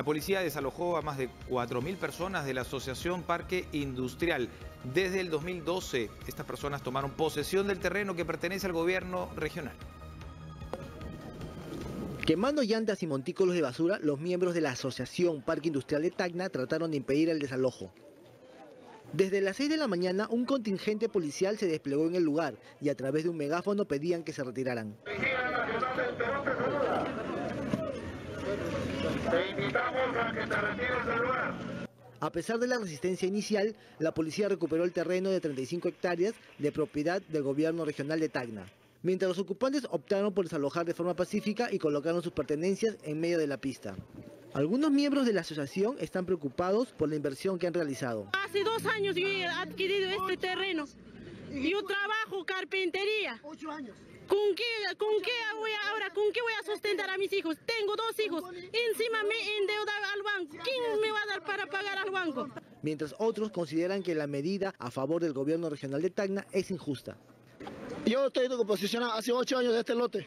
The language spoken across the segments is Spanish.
La policía desalojó a más de 4.000 personas de la Asociación Parque Industrial. Desde el 2012, estas personas tomaron posesión del terreno que pertenece al gobierno regional. Quemando llantas y montículos de basura, los miembros de la Asociación Parque Industrial de Tacna trataron de impedir el desalojo. Desde las 6 de la mañana, un contingente policial se desplegó en el lugar y a través de un megáfono pedían que se retiraran. Te invitamos a que te retires del lugar. A pesar de la resistencia inicial, la policía recuperó el terreno de 35 hectáreas de propiedad del gobierno regional de Tacna. Mientras los ocupantes optaron por desalojar de forma pacífica y colocaron sus pertenencias en medio de la pista. Algunos miembros de la asociación están preocupados por la inversión que han realizado. Hace dos años yo he adquirido este terreno. Yo trabajo carpintería. Ocho años. ¿Con qué, con qué voy a, ahora, con qué voy a sustentar a mis hijos? Tengo dos hijos. Encima me endeudaba al banco. ¿Quién me va a dar para pagar al banco? Mientras otros consideran que la medida a favor del gobierno regional de Tacna es injusta. Yo estoy posicionado hace ocho años de este lote.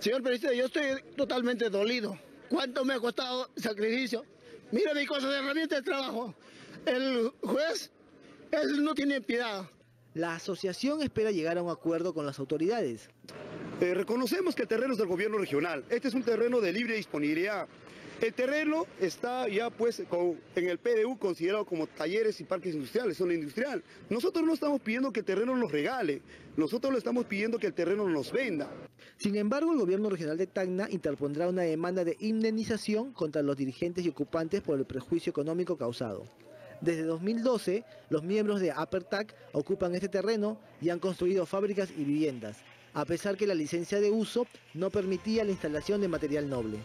Señor presidente, yo estoy totalmente dolido. ¿Cuánto me ha costado el sacrificio? Mira mi cosa de herramienta de trabajo. El juez, él no tiene piedad. La asociación espera llegar a un acuerdo con las autoridades. Eh, reconocemos que el terreno es del gobierno regional. Este es un terreno de libre disponibilidad. El terreno está ya pues en el PDU considerado como talleres y parques industriales, zona industrial. Nosotros no estamos pidiendo que el terreno nos regale, nosotros le estamos pidiendo que el terreno nos venda. Sin embargo, el gobierno regional de Tacna interpondrá una demanda de indemnización contra los dirigentes y ocupantes por el prejuicio económico causado. Desde 2012, los miembros de Apertac ocupan este terreno y han construido fábricas y viviendas, a pesar que la licencia de uso no permitía la instalación de material noble.